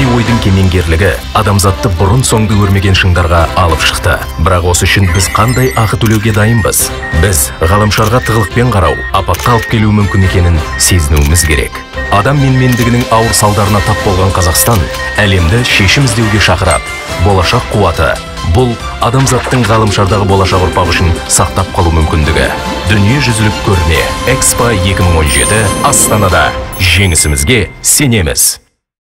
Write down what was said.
ғылыми ойдың кемеңгерлігі адамзатты бұрын соңды көрмеген шыңдарға алып шықты. Бірақ осы үшін біз қандай ақы төлеуге дайынбыз? Біз ғаламшарға тығылықпен қарау апатқа алып келуі мүмкін екенін сезінуіміз керек. Адам менмендігінің ауыр салдарына тап болған қазақстан әлемді шешім іздеуге шақырады. Болашақ қуаты бұл адамзаттың ғаламшардағы болашақ ұрпақ үшін сақтап қалу мүмкіндігі. Дүниежүзілік көрме экспо 2017 астанада. Жеңісімізге сенеміз.